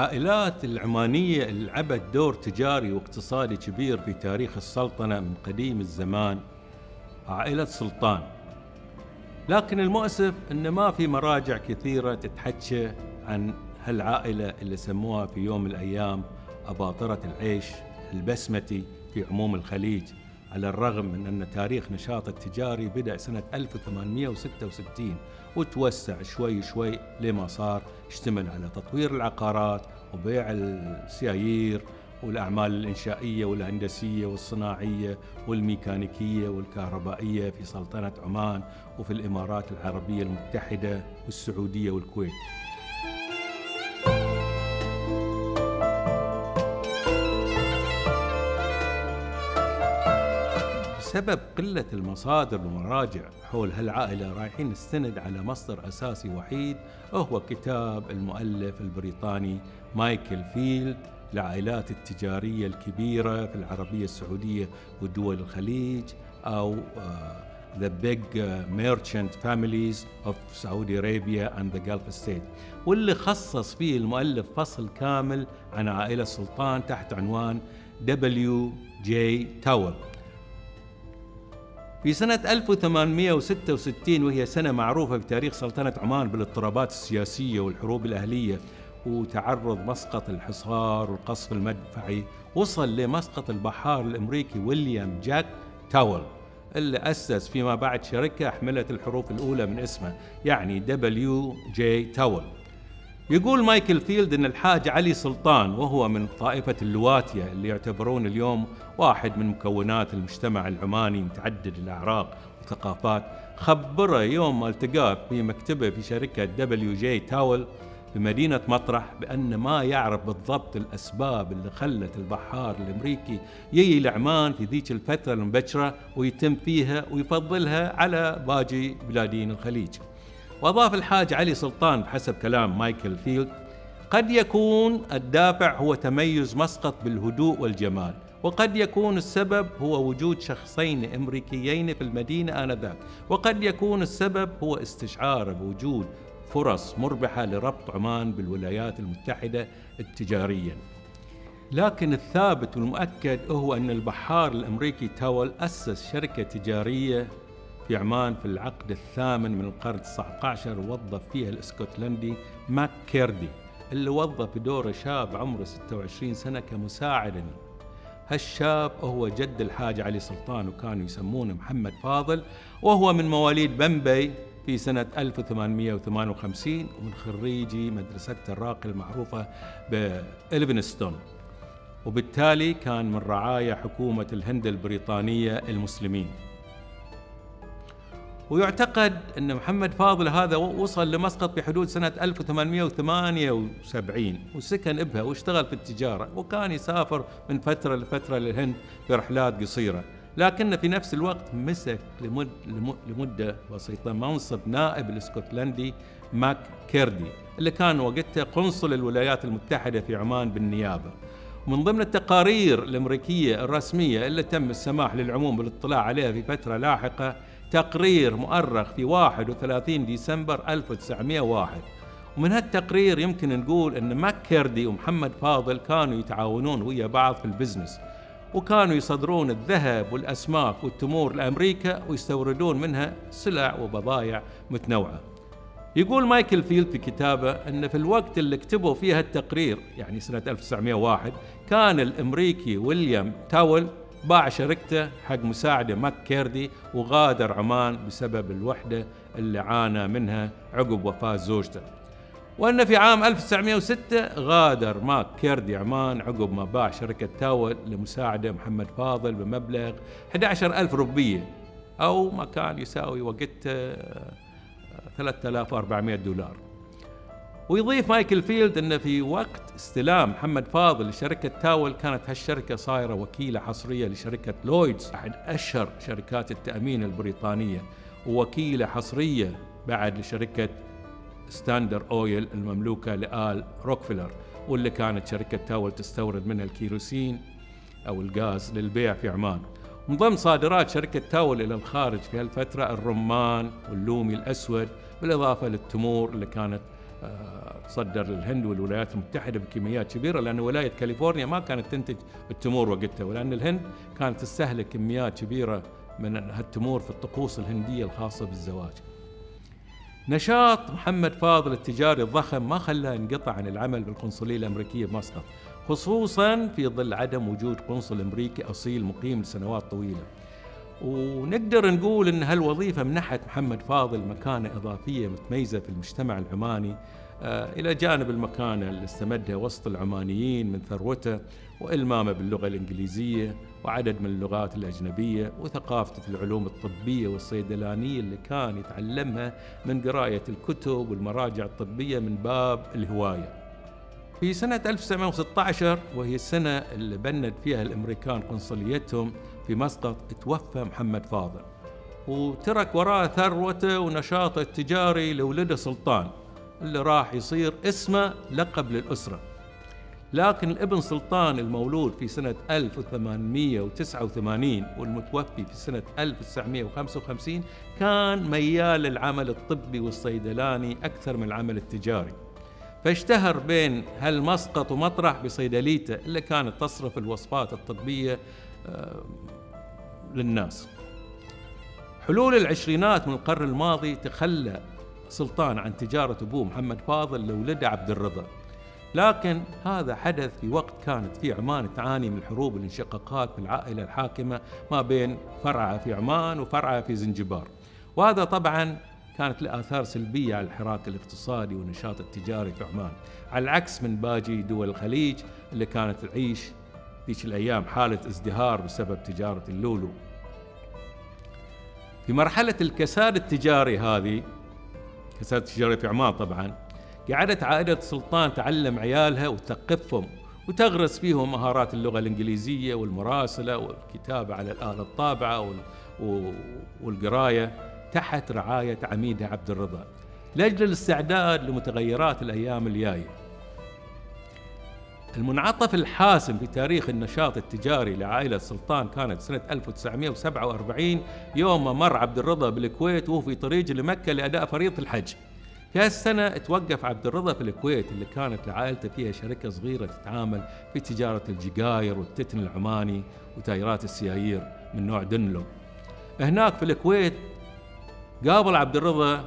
العائلات العمانية اللي لعبت دور تجاري واقتصادي كبير في تاريخ السلطنة من قديم الزمان. عائلة سلطان. لكن المؤسف أن ما في مراجع كثيرة تتحكى عن هالعائلة اللي سموها في يوم من الأيام أباطرة العيش البسمتي في عموم الخليج على الرغم من أن تاريخ نشاط التجاري بدأ سنة 1866 وتوسع شوي شوي لما صار يشتمل على تطوير العقارات وبيع السيايير والأعمال الإنشائية والهندسية والصناعية والميكانيكية والكهربائية في سلطنة عمان وفي الإمارات العربية المتحدة والسعودية والكويت. بسبب قلة المصادر والمراجع. حول هالعائلة رايحين نستند على مصدر أساسي وحيد وهو كتاب المؤلف البريطاني مايكل فيلد العائلات التجارية الكبيرة في العربية السعودية ودول الخليج أو uh, The Big Merchant Families of Saudi Arabia and the Gulf State واللي خصص فيه المؤلف فصل كامل عن عائلة السلطان تحت عنوان جي تاول في سنة 1866 وهي سنة معروفة في تاريخ سلطنة عمان بالاضطرابات السياسية والحروب الأهلية وتعرض مسقط للحصار والقصف المدفعي وصل لمسقط البحار الأمريكي ويليام جاك تاول اللي أسس فيما بعد شركة حملت الحروف الأولى من اسمه يعني W.J. تاول. يقول مايكل فيلد إن الحاج علي سلطان وهو من طائفة اللواتيه اللي يعتبرون اليوم واحد من مكونات المجتمع العماني متعدد الأعراق والثقافات. خبره يوم ما التقاه في مكتبه في شركة W.J. تاول بمدينة مطرح بأن ما يعرف بالضبط الأسباب اللي خلت البحار الأمريكي يجي لعمان في ذيك الفترة المبكرة ويتم فيها ويفضلها على باقي بلادين الخليج. وأضاف الحاج علي سلطان بحسب كلام مايكل فيلد قد يكون الدافع هو تميز مسقط بالهدوء والجمال وقد يكون السبب هو وجود شخصين أمريكيين في المدينة آنذاك وقد يكون السبب هو استشعار بوجود فرص مربحة لربط عمان بالولايات المتحدة تجاريا لكن الثابت والمؤكد هو أن البحار الأمريكي تاول أسس شركة تجارية في عمان في العقد الثامن من القرن 19 ووظف فيها الإسكتلندي ماك كيردي اللي وظف بدوره شاب عمره 26 سنة كمساعدا هالشاب هو جد الحاج علي سلطان وكانوا يسمونه محمد فاضل وهو من مواليد بمبي في سنة 1858 ومن خريجي مدرسة الراقي المعروفة بإلفنستون. وبالتالي كان من رعايا حكومة الهند البريطانية المسلمين. ويعتقد أن محمد فاضل هذا وصل لمسقط بحدود سنة 1878 وسكن بها واشتغل في التجارة وكان يسافر من فترة لفترة للهند في رحلات قصيرة. لكن في نفس الوقت مسك لمد لمدة بسيطة منصب نائب الإسكتلندي ماك كيردي اللي كان وقتها قنصل الولايات المتحدة في عمان بالنيابة. ومن ضمن التقارير الأمريكية الرسمية اللي تم السماح للعموم بالاطلاع عليها في فترة لاحقة تقرير مؤرخ في 31 ديسمبر 1901 ومن هالتقرير يمكن نقول إن ماكيردي ومحمد فاضل كانوا يتعاونون ويا بعض في ال business وكانوا يصدرون الذهب والأسماك والتمور لأمريكا ويستوردون منها سلع وبضائع متنوعة. يقول مايكل فيلد في كتابه إن في الوقت اللي كتبوا فيه التقرير يعني سنة 1901 كان الأمريكي ويليام تاول باع شركته حق مساعده ماك كيردي وغادر عمان بسبب الوحدة اللي عانى منها عقب وفاة زوجته. وأن في عام 1906 غادر ماك كيردي عمان عقب ما باع شركة تاول لمساعده محمد فاضل بمبلغ 11 ألف روبية أو ما كان يساوي وقتها 3400 دولار ويضيف مايكل فيلد أن في وقت استلام محمد فاضل لشركة تاول كانت هالشركة صايرة وكيلة حصرية لشركة لويدز أحد أشهر شركات التأمين البريطانية ووكيلة حصرية بعد لشركة Standard Oil المملوكة لآل روكفلر واللي كانت شركة Towell تستورد منها الكيروسين أو الغاز للبيع في عمان. من ضمن صادرات شركة Towell إلى الخارج في هالفترة الرمان واللومي الأسود بالإضافة للتمور اللي كانت تصدر للهند والولايات المتحدة بكميات كبيرة لأن ولاية كاليفورنيا ما كانت تنتج التمور وقتها ولأن الهند كانت تستهلك كميات كبيرة من هالتمور في الطقوس الهندية الخاصة بالزواج. نشاط محمد فاضل التجاري الضخم ما خلاه ينقطع عن العمل بالقنصلية الأمريكية بمسقط خصوصا في ظل عدم وجود قنصل أمريكي أصيل مقيم لسنوات طويلة. ونقدر نقول إن هالوظيفة منحت محمد فاضل مكانة إضافية متميزة في المجتمع العماني آه، إلى جانب المكانة اللي استمدها وسط العمانيين من ثروته وإلمامه باللغة الإنجليزية وعدد من اللغات الأجنبية وثقافته في العلوم الطبية والصيدلانية اللي كان يتعلمها من قراية الكتب والمراجع الطبية من باب الهواية. في سنة 1916 وهي السنة اللي بند فيها الأمريكان قنصليتهم في مسقط توفى محمد فاضل. وترك وراء ثروته ونشاطه التجاري لولده سلطان اللي راح يصير اسمه لقب للأسرة. لكن الابن سلطان المولود في سنة 1889 والمتوفي في سنة 1955 كان ميال للعمل الطبي والصيدلاني أكثر من العمل التجاري. فاشتهر بين هالمسقط ومطرح بصيدليته اللي كانت تصرف الوصفات الطبية للناس. حلول العشرينات من القرن الماضي تخلى سلطان عن تجارة أبوه محمد فاضل لولده عبد الرضا. لكن هذا حدث في وقت كانت في عمان تعاني من الحروب والانشقاقات في العائلة الحاكمة ما بين فرعها في عمان وفرعها في زنجبار. وهذا طبعا كانت له آثار سلبية على الحراك الاقتصادي والنشاط التجاري في عمان. على العكس من باقي دول الخليج اللي كانت تعيش ذيك الأيام حالة ازدهار بسبب تجارة اللولو. في مرحلة الكساد التجاري هذه كساد التجاري في عمان طبعا قعدت عائلة السلطان تعلم عيالها وتثقفهم وتغرس فيهم مهارات اللغة الإنجليزية والمراسلة والكتابة على الآلة الطابعة والقراية تحت رعاية عميدها عبد الرضا. لأجل الاستعداد لمتغيرات الأيام الجاية. المنعطف الحاسم في تاريخ النشاط التجاري لعائلة سلطان كانت سنة 1947 يوم ما مر عبد الرضا بالكويت وهو في طريق لمكة لأداء فريضة الحج. في هالسنة توقف عبد الرضا في الكويت اللي كانت لعائلته فيها شركة صغيرة تتعامل في تجارة الجقاير والتتن العماني وتايرات السيايير من نوع دنلو. هناك في الكويت قابل عبد الرضا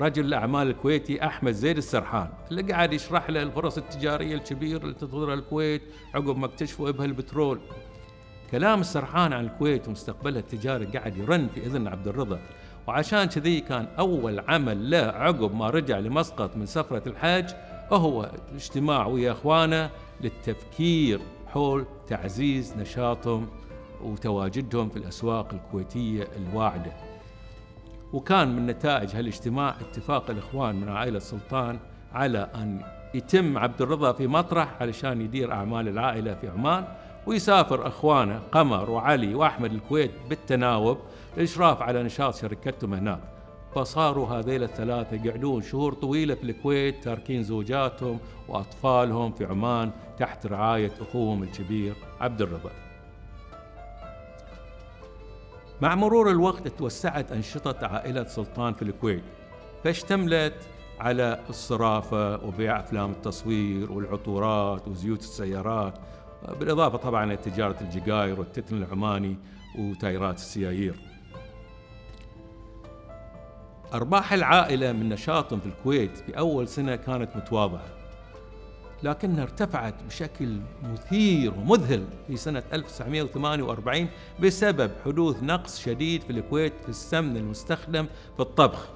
رجل الأعمال الكويتي أحمد زيد السرحان اللي قاعد يشرح له الفرص التجارية الكبيرة اللي تنتظرها الكويت عقب ما اكتشفوا إبها البترول. كلام السرحان عن الكويت ومستقبلها التجاري قاعد يرن في إذن عبد الرضا. وعشان كذي كان أول عمل له عقب ما رجع لمسقط من سفرة الحج هو الاجتماع ويا إخوانه للتفكير حول تعزيز نشاطهم وتواجدهم في الأسواق الكويتية الواعدة. وكان من نتائج هالاجتماع اتفاق الإخوان من عائلة سلطان على أن يتم عبد الرضا في مطرح علشان يدير أعمال العائلة في عمان ويسافر أخوانه قمر وعلي وأحمد الكويت بالتناوب للإشراف على نشاط شركتهم هناك. فصاروا هذيل الثلاثة يقعدون شهور طويلة في الكويت تاركين زوجاتهم وأطفالهم في عمان تحت رعاية أخوهم الكبير عبد الرضا مع مرور الوقت توسعت أنشطة عائلة سلطان في الكويت فاشتملت على الصرافة وبيع أفلام التصوير والعطورات وزيوت السيارات بالإضافة طبعا إلى تجارة الجقاير والتتن العماني وتايرات السيايير. أرباح العائلة من نشاطهم في الكويت في أول سنة كانت متواضعة. لكنها ارتفعت بشكل مثير ومذهل في سنة 1948 بسبب حدوث نقص شديد في الكويت في السمن المستخدم في الطبخ.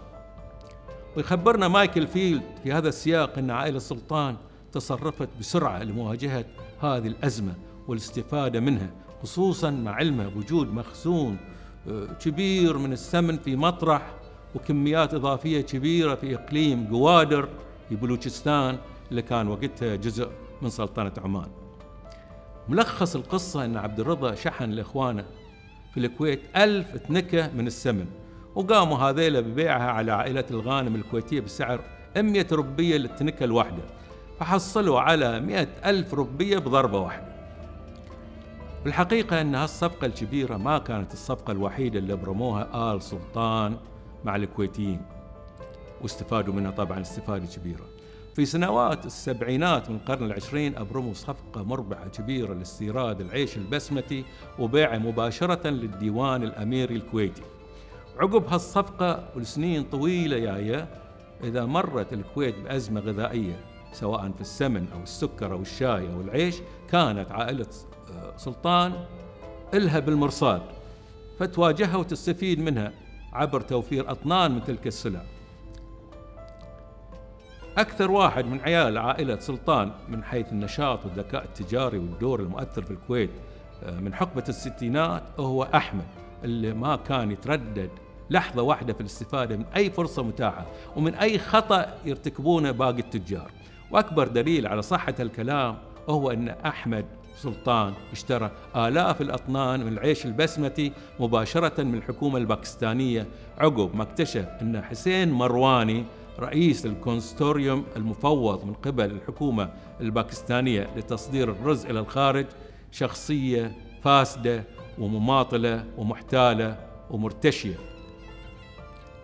ويخبرنا مايكل فيلد في هذا السياق أن عائلة السلطان تصرفت بسرعة لمواجهة هذه الأزمة والاستفادة منها خصوصا مع علمه بوجود مخزون آه، كبير من السمن في مطرح وكميات إضافية كبيرة في إقليم قوادر في بلوچستان اللي كان وقتها جزء من سلطنة عمان. ملخص القصة أن عبد الرضا شحن لإخوانه في الكويت ألف تنكة من السمن وقاموا هذيلا ببيعها على عائلة الغانم الكويتية بسعر 100 ربية للتنكة الواحدة فحصلوا على 100 ألف ربية بضربة واحدة. بالحقيقة أن هالصفقة الكبيرة ما كانت الصفقة الوحيدة اللي برموها آل سلطان مع الكويتيين واستفادوا منها طبعا استفادة كبيرة. في سنوات السبعينات من القرن العشرين أبرموا صفقة مربحة كبيرة لاستيراد العيش البسمتي وبيعه مباشرة للديوان الأميري الكويتي. عقب هالصفقة ولسنين طويلة جاية إذا مرت الكويت بأزمة غذائية سواء في السمن أو السكر أو الشاي أو العيش كانت عائلة آه، سلطان إلها بالمرصاد فتواجهها وتستفيد منها عبر توفير أطنان من تلك السلع. أكثر واحد من عيال عائلة سلطان من حيث النشاط والذكاء التجاري والدور المؤثر في الكويت آه، من حقبة الستينات هو أحمد اللي ما كان يتردد لحظة واحدة في الاستفادة من أي فرصة متاحة ومن أي خطأ يرتكبونه باقي التجار. وأكبر دليل على صحة الكلام هو أن أحمد سلطان اشترى آلاف الأطنان من العيش البسمتي مباشرة من الحكومة الباكستانية عقب ما اكتشف أن حسين مرواني رئيس الكونستوريوم المفوض من قبل الحكومة الباكستانية لتصدير الرز إلى الخارج شخصية فاسدة ومماطلة ومحتالة ومرتشية.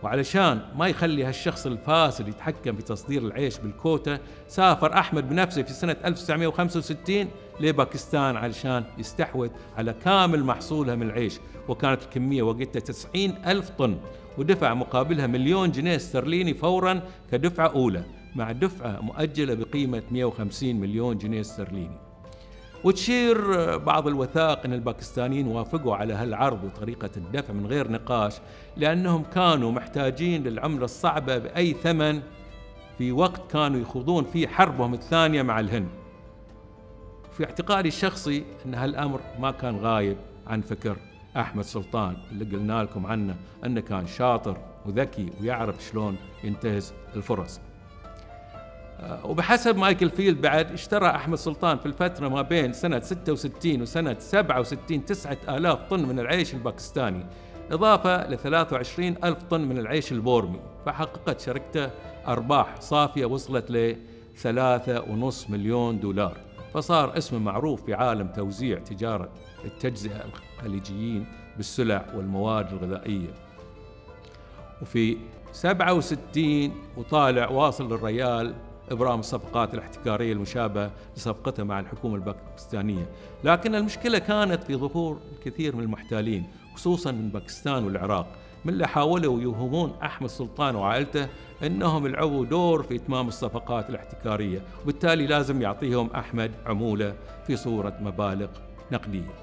وعلشان ما يخلي هالشخص الفاسد يتحكم في تصدير العيش بالكوتا سافر أحمد بنفسه في سنة 1965 لباكستان علشان يستحوذ على كامل محصولها من العيش وكانت الكمية وقتها 90 ألف طن. ودفع مقابلها مليون جنيه استرليني فورا كدفعة أولى مع دفعة مؤجلة بقيمة 150 مليون جنيه استرليني وتشير بعض الوثائق إن الباكستانيين وافقوا على هالعرض وطريقة الدفع من غير نقاش لأنهم كانوا محتاجين للعملة الصعبة بأي ثمن في وقت كانوا يخوضون فيه حربهم الثانية مع الهند. في اعتقادي الشخصي إن هالأمر ما كان غايب عن فكر أحمد سلطان اللي قلنا لكم عنه أنه كان شاطر وذكي ويعرف شلون ينتهز الفرص. آه، وبحسب مايكل فيلد بعد اشترى أحمد سلطان في الفترة ما بين سنة 66 وسنة 67 9000 طن من العيش الباكستاني إضافة ل 23 ألف طن من العيش البورمي فحققت شركته أرباح صافية وصلت ل ثلاثة ونص مليون دولار فصار اسمه معروف في عالم توزيع تجارة التجزئة الخليجيين بالسلع والمواد الغذائية. وفي 67 وطالع واصل للريال ابرام الصفقات الاحتكارية المشابهة لصفقته مع الحكومة الباكستانية، لكن المشكلة كانت في ظهور الكثير من المحتالين خصوصا من باكستان والعراق، من اللي حاولوا يوهمون أحمد سلطان وعائلته إنهم يلعبوا دور في إتمام الصفقات الاحتكارية، وبالتالي لازم يعطيهم أحمد عمولة في صورة مبالغ نقدية.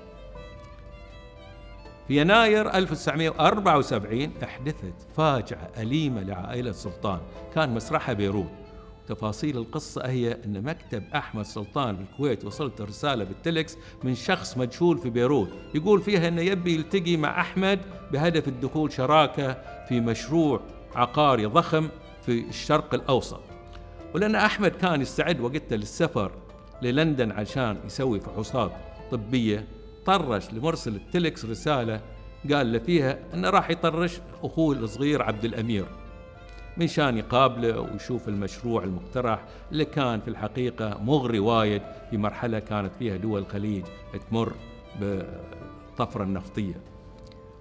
في يناير 1974 احدثت فاجعة أليمة لعائلة سلطان، كان مسرحها بيروت تفاصيل القصة هي أن مكتب أحمد سلطان بالكويت وصلت رسالة بالتلكس من شخص مجهول في بيروت. يقول فيها أنه يبي يلتقي مع أحمد بهدف الدخول شراكة في مشروع عقاري ضخم في الشرق الأوسط. ولأن أحمد كان يستعد وقتها للسفر للندن عشان يسوي فحوصات طبية طرش لمرسل التلكس رسالة قال له فيها أنه راح يطرش أخوه الصغير عبد الأمير. من شان يقابله ويشوف المشروع المقترح اللي كان في الحقيقة مغري وايد في مرحلة كانت فيها دول الخليج تمر بالطفرة النفطية.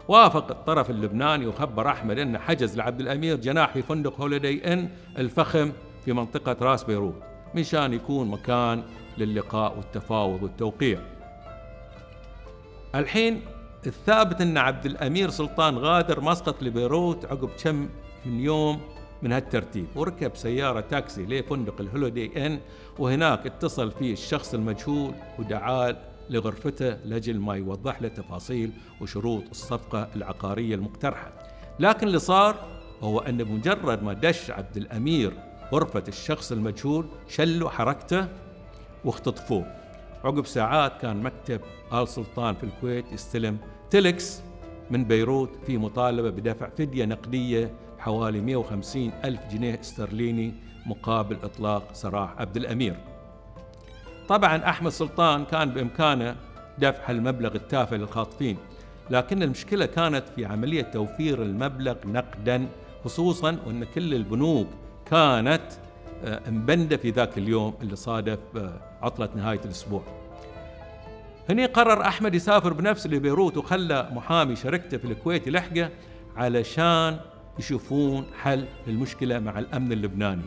وافق الطرف اللبناني وخبر أحمد أنه حجز لعبد الأمير جناح في فندق هوليدي إن الفخم في منطقة راس بيروت. من شان يكون مكان للقاء والتفاوض والتوقيع. الحين الثابت أن عبد الأمير سلطان غادر مسقط لبيروت عقب كم من يوم من هالترتيب. وركب سيارة تاكسي لفندق الهوليدي إن وهناك اتصل فيه الشخص المجهول ودعاه لغرفته لجل ما يوضح له تفاصيل وشروط الصفقة العقارية المقترحة. لكن اللي صار هو أن بمجرد ما دش عبد الأمير غرفة الشخص المجهول شلوا حركته واختطفوه. عقب ساعات كان مكتب آل سلطان في الكويت يستلم تلكس من بيروت في مطالبة بدفع فدية نقدية حوالي 150 ألف جنيه استرليني مقابل إطلاق سراح عبد الأمير. طبعا أحمد سلطان كان بإمكانه دفع المبلغ التافه للخاطفين لكن المشكلة كانت في عملية توفير المبلغ نقدا خصوصا وأن كل البنوك كانت آه، مبندة في ذاك اليوم اللي صادف آه، عطلة نهاية الأسبوع. هني قرر أحمد يسافر بنفسه لبيروت وخلى محامي شركته في الكويت يلحقه علشان يشوفون حل للمشكلة مع الأمن اللبناني.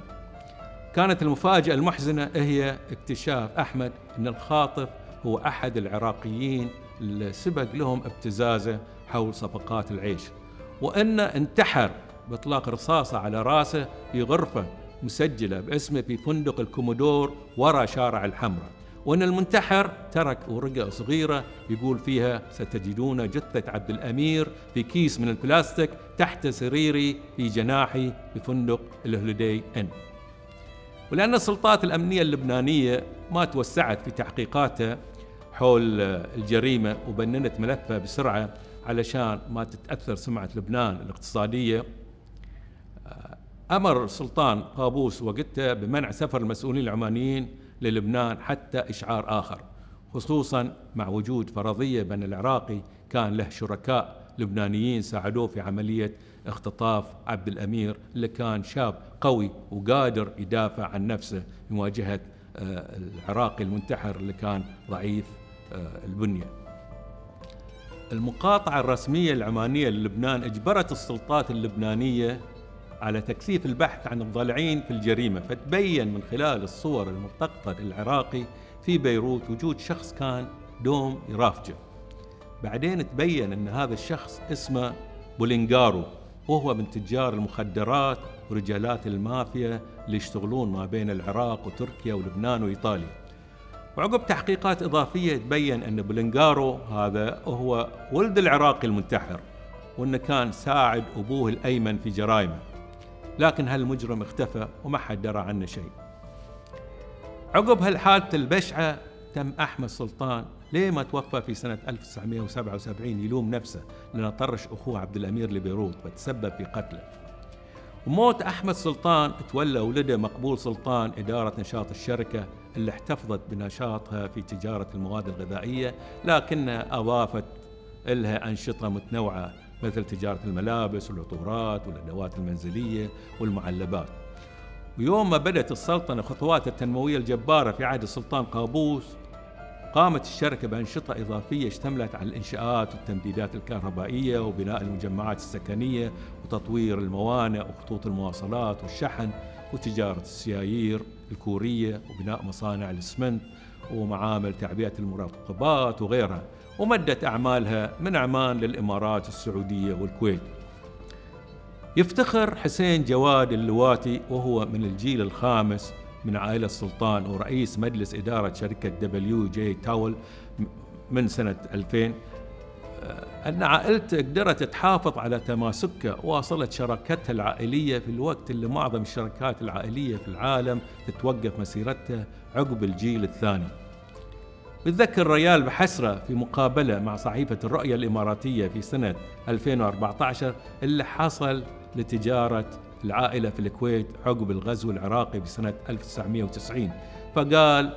كانت المفاجأة المحزنة هي اكتشاف أحمد أن الخاطف هو أحد العراقيين اللي سبق لهم ابتزازه حول صفقات العيش وأنه انتحر بإطلاق رصاصة على رأسه في غرفة مسجلة باسمه في فندق ال Commodore وراء شارع الحمراء. وأن المنتحر ترك ورقة صغيرة يقول فيها ستجدون جثة عبد الأمير في كيس من البلاستيك تحت سريري في جناحي بفندق ال Holiday Inn ولأن السلطات الأمنية اللبنانية ما توسعت في تحقيقاتها حول الجريمة وبننت ملفها بسرعة علشان ما تتأثر سمعة لبنان الاقتصادية أمر السلطان قابوس وقتها بمنع سفر المسؤولين العمانيين للبنان حتى إشعار آخر خصوصا مع وجود فرضية بأن العراقي كان له شركاء لبنانيين ساعدوه في عملية اختطاف عبد الأمير اللي كان شاب قوي وقادر يدافع عن نفسه مواجهة آه، العراقي المنتحر اللي كان ضعيف آه، البنية. المقاطعة الرسمية العمانية للبنان إجبرت السلطات اللبنانية على تكثيف البحث عن الضالعين في الجريمة فتبين من خلال الصور الملتقطة للعراقي في بيروت وجود شخص كان دوم يرافجه. بعدين تبين أن هذا الشخص اسمه بولينغارو وهو من تجار المخدرات ورجالات المافيا اللي يشتغلون ما بين العراق وتركيا ولبنان وإيطاليا. وعقب تحقيقات إضافية تبين أن بولينغارو هذا هو ولد العراقي المنتحر وأنه كان ساعد أبوه الأيمن في جرائمه. لكن هالمجرم اختفى وما حد درى عنه شيء. عقب هالحادثة البشعة تم أحمد سلطان ليه ما توفى في سنة 1977 يلوم نفسه لأنه طرش أخوه عبد الأمير لبيروت فتسبب في قتله. وموت أحمد سلطان تولى ولده مقبول سلطان إدارة نشاط الشركة اللي احتفظت بنشاطها في تجارة المواد الغذائية لكنها أضافت لها أنشطة متنوعة مثل تجارة الملابس والعطورات والأدوات المنزلية والمعلبات. ويوم ما بدأت السلطنة خطواتها التنموية الجبارة في عهد السلطان قابوس قامت الشركة بأنشطة إضافية اشتملت على الإنشاءات والتمديدات الكهربائية وبناء المجمعات السكنية وتطوير الموانئ وخطوط المواصلات والشحن وتجارة السيايير الكورية وبناء مصانع الإسمنت ومعامل تعبئة المراقبات وغيرها. ومدت أعمالها من عمان للإمارات السعودية والكويت. يفتخر حسين جواد اللواتي وهو من الجيل الخامس من عائلة السلطان ورئيس مجلس إدارة شركة W.J. Towell من سنة 2000 أن عائلته قدرت تحافظ على تماسكها واصلت شراكتها العائلية في الوقت اللي معظم الشركات العائلية في العالم تتوقف مسيرتها عقب الجيل الثاني. بتذكر ريال بحسرة في مقابلة مع صحيفة الرؤية الإماراتية في سنة 2014 اللي حصل لتجارة العائلة في الكويت عقب الغزو العراقي بسنة 1990 فقال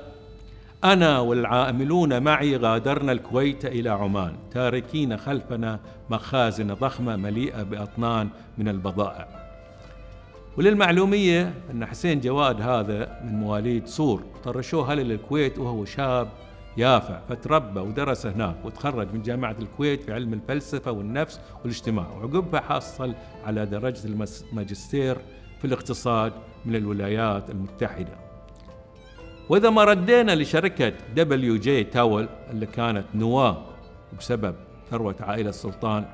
أنا والعاملون معي غادرنا الكويت إلى عمان تاركين خلفنا مخازن ضخمة مليئة بأطنان من البضائع. وللمعلومية أن حسين جواد هذا من مواليد صور طرشوه للكويت وهو شاب يافع فتربى ودرس هناك وتخرج من جامعة الكويت في علم الفلسفة والنفس والاجتماع وعقبها حصل على درجة الماجستير في الاقتصاد من الولايات المتحدة. وإذا ما ردينا لشركة W.J. Towell اللي كانت نواة بسبب ثروة عائلة السلطان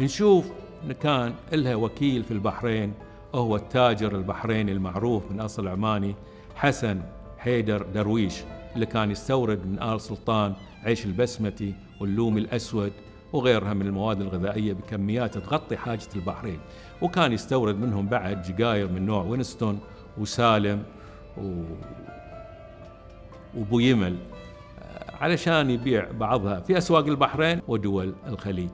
نشوف أن كان لها وكيل في البحرين وهو التاجر البحريني المعروف من أصل عماني حسن حيدر درويش. اللي كان يستورد من آل سلطان عيش البسمتي واللومي الأسود وغيرها من المواد الغذائية بكميات تغطي حاجة البحرين. وكان يستورد منهم بعد جقاير من نوع وينستون وسالم و... وبويمل علشان يبيع بعضها في أسواق البحرين ودول الخليج.